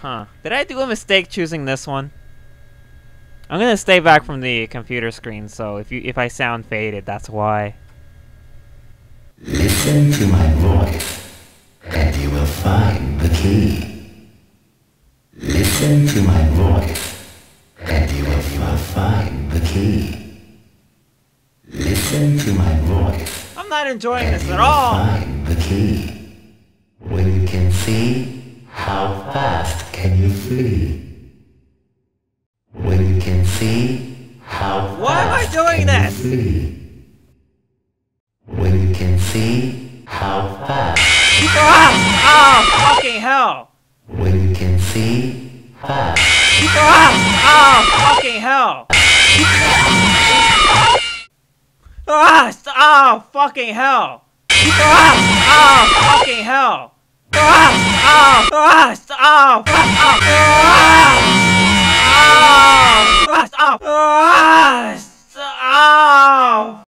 Huh. Did I do a mistake choosing this one? I'm gonna stay back from the computer screen, so if you if I sound faded, that's why. Listen to my voice, and you will find the key. Listen to my voice, and you will find the key. Listen to my voice, I'm not enjoying this at all! find the key. When you can see, how fast flee? When you can see, how Why am I doing this? Flee? When you can see, how fast Ah! Oh, fucking hell! When you can see fast, Ah! Oh, fucking hell! Ah! Oh, fucking hell! Ah! Oh, fucking hell! Ah! Oh! Ah! St- Oh! Oh!